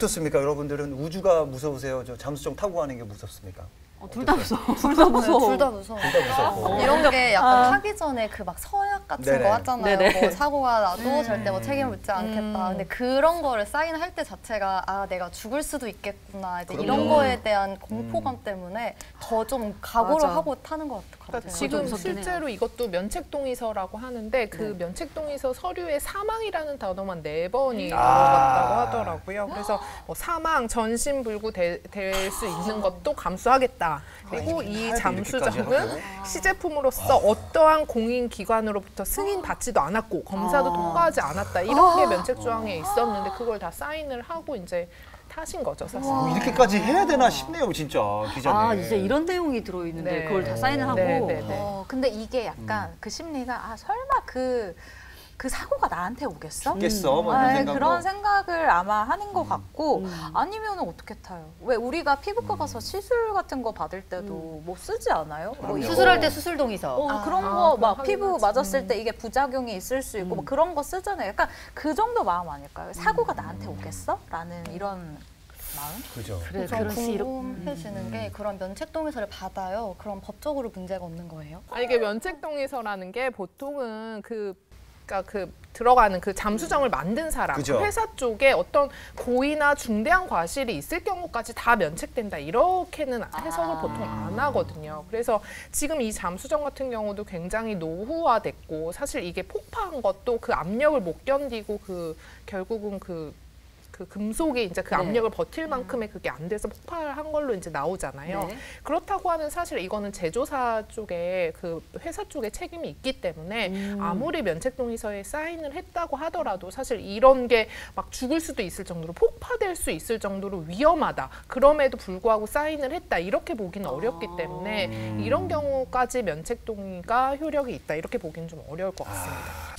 어떻습니까? 여러분들은 우주가 무서우세요? 저 잠수정 타고 가는 게 무섭습니까? 어, 둘다 무서워. 둘 다 무서워. 둘 다 무서워. 둘 다 무섭고. 이런 게 약간 타기 전에 그 막 서 약 같은 네네. 거 하잖아요. 네네. 뭐 사고가 나도 음. 절대 뭐 책임을 묻지 않겠다. 근데 그런 거를 사인할 때 자체가 아 내가 죽을 수도 있겠구나. 이제 이런 그럼요. 거에 대한 공포감 때문에 더 좀 각오를 맞아. 하고 타는 것 같아요. 그러니까 좀 지금 실제로 이것도 면책 동의서라고 하는데 그 네. 면책 동의서 서류에 사망이라는 단어만 네 번이 아. 들어갔다고 하더라고요. 그래서 뭐 사망, 전신 불구 될 수 있는 것도 감수하겠다. 그리고 이 해야지, 이렇게까지 잠수정은 하고. 시제품으로서 어떠한 공인 기관으로부터 승인 받지도 않았고 검사도 아. 통과하지 않았다. 이렇게 면책 조항에 있었는데 그걸 다 사인을 하고 이제 타신 거죠, 사실. 뭐 이렇게까지 해야 되나 싶네요, 진짜 기자님. 아, 이제 이런 내용이 들어있는데 네. 그걸 다 사인을 하고. 네, 네, 네. 어, 근데 이게 약간 그 심리가 아 설마 그 그 사고가 나한테 오겠어? 죽겠어, 뭐 아, 이런 생각. 그런 생각을 아마 하는 것 같고 음. 아니면 어떻게 타요? 왜 우리가 피부과 가서 시술 같은 거 받을 때도 뭐 쓰지 않아요? 뭐. 이거- 수술할 때 수술 동의서. 어, 아, 그런 아, 거 그럼 막 하긴 피부. 맞았을 음. 때 이게 부작용이 있을 수 있고 뭐 그런 거 쓰잖아요. 약간 그 정도 마음 아닐까요? 사고가 나한테 오겠어? 라는 이런 마음? 그죠. 그래. 궁금해지는 게 그런 면책 동의서를 받아요. 그럼 법적으로 문제가 없는 거예요? 아니 이게 면책 동의서라는 게 보통은 그 그러니까 그 들어가는 그 잠수정을 만든 사람, 그죠. 그 회사 쪽에 어떤 고의나 중대한 과실이 있을 경우까지 다 면책된다 이렇게는 해석을 아. 보통 안 하거든요. 그래서 지금 이 잠수정 같은 경우도 굉장히 노후화됐고 사실 이게 폭파한 것도 그 압력을 못 견디고 그 결국은 그 그 금속이 이제 그 네. 압력을 버틸 만큼의 그게 안 돼서 폭발한 걸로 이제 나오잖아요. 네. 그렇다고 하면 사실 이거는 제조사 쪽에 그 회사 쪽에 책임이 있기 때문에 음. 아무리 면책 동의서에 사인을 했다고 하더라도 사실 이런 게 막 죽을 수도 있을 정도로 폭파될 수 있을 정도로 위험하다. 그럼에도 불구하고 사인을 했다. 이렇게 보기는 어렵기 아. 때문에 이런 경우까지 면책 동의가 효력이 있다. 이렇게 보기는 좀 어려울 것 같습니다.